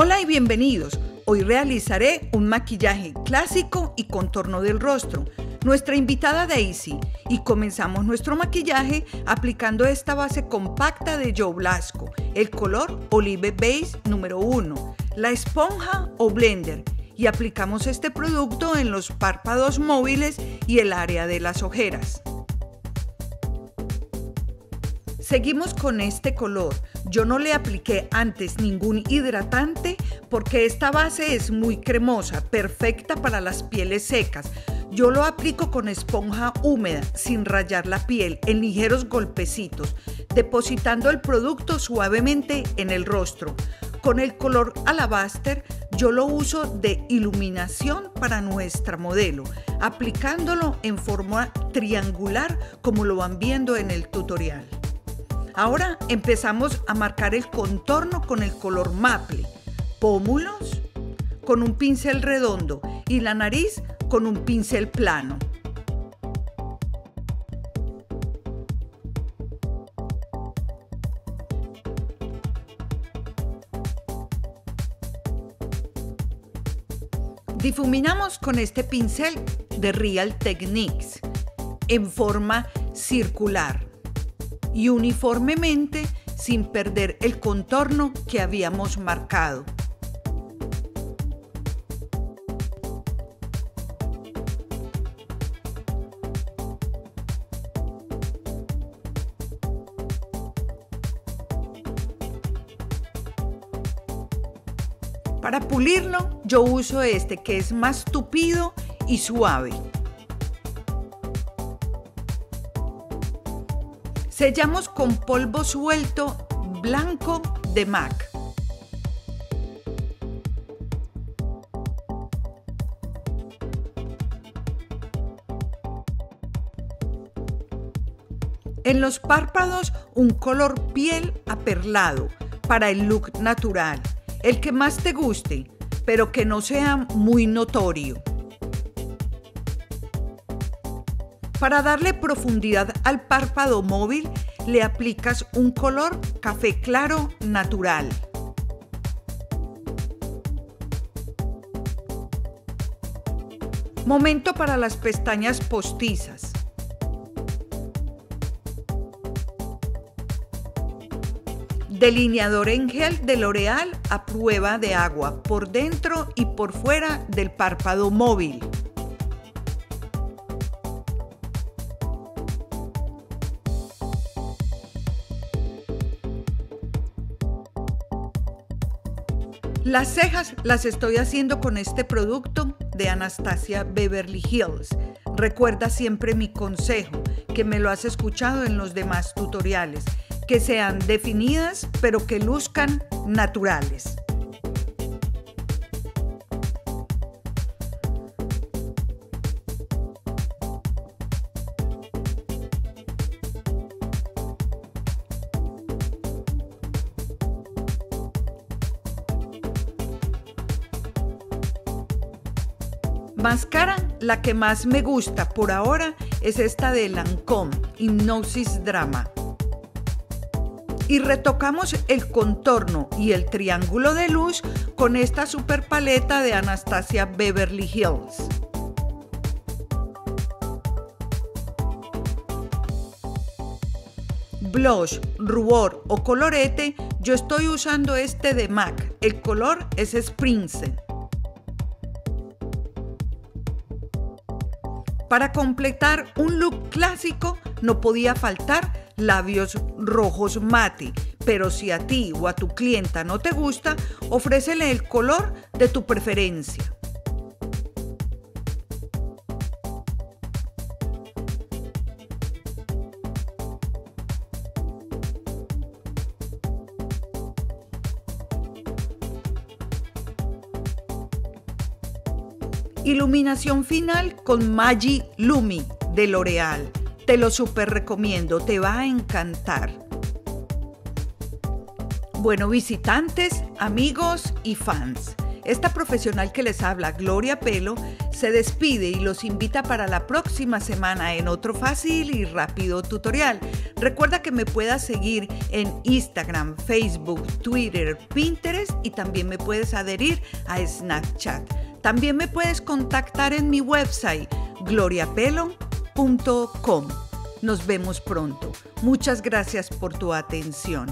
Hola y bienvenidos. Hoy realizaré un maquillaje clásico y contorno del rostro. Nuestra invitada Daisy y comenzamos nuestro maquillaje aplicando esta base compacta de Joe Blasco, el color Olive Base número 1, la esponja o blender y aplicamos este producto en los párpados móviles y el área de las ojeras. Seguimos con este color. Yo no le apliqué antes ningún hidratante porque esta base es muy cremosa, perfecta para las pieles secas. Yo lo aplico con esponja húmeda, sin rayar la piel, en ligeros golpecitos, depositando el producto suavemente en el rostro. Con el color alabaster yo lo uso de iluminación para nuestra modelo, aplicándolo en forma triangular como lo van viendo en el tutorial. Ahora empezamos a marcar el contorno con el color maple, pómulos con un pincel redondo y la nariz con un pincel plano. Difuminamos con este pincel de Real Techniques en forma circular y uniformemente sin perder el contorno que habíamos marcado. Para pulirlo yo uso este que es más tupido y suave. Sellamos con polvo suelto blanco de MAC. En los párpados un color piel aperlado para el look natural, el que más te guste, pero que no sea muy notorio. Para darle profundidad al párpado móvil, le aplicas un color café claro natural. Momento para las pestañas postizas. Delineador en gel de L'Oreal a prueba de agua por dentro y por fuera del párpado móvil. Las cejas las estoy haciendo con este producto de Anastasia Beverly Hills. Recuerda siempre mi consejo, que me lo has escuchado en los demás tutoriales, que sean definidas pero que luzcan naturales. Máscara, la que más me gusta por ahora es esta de Lancome, Hypnosis Drama. Y retocamos el contorno y el triángulo de luz con esta super paleta de Anastasia Beverly Hills. Blush, rubor o colorete, yo estoy usando este de MAC. El color es Springset. Para completar un look clásico no podía faltar labios rojos mate, pero si a ti o a tu clienta no te gusta, ofrécele el color de tu preferencia. Iluminación final con Magi Lumi de L'Oreal. Te lo super recomiendo, te va a encantar. Bueno, visitantes, amigos y fans. Esta profesional que les habla, Gloria Pelo, se despide y los invita para la próxima semana en otro fácil y rápido tutorial. Recuerda que me puedas seguir en Instagram, Facebook, Twitter, Pinterest y también me puedes adherir a Snapchat. También me puedes contactar en mi website gloriapelo.com. Nos vemos pronto. Muchas gracias por tu atención.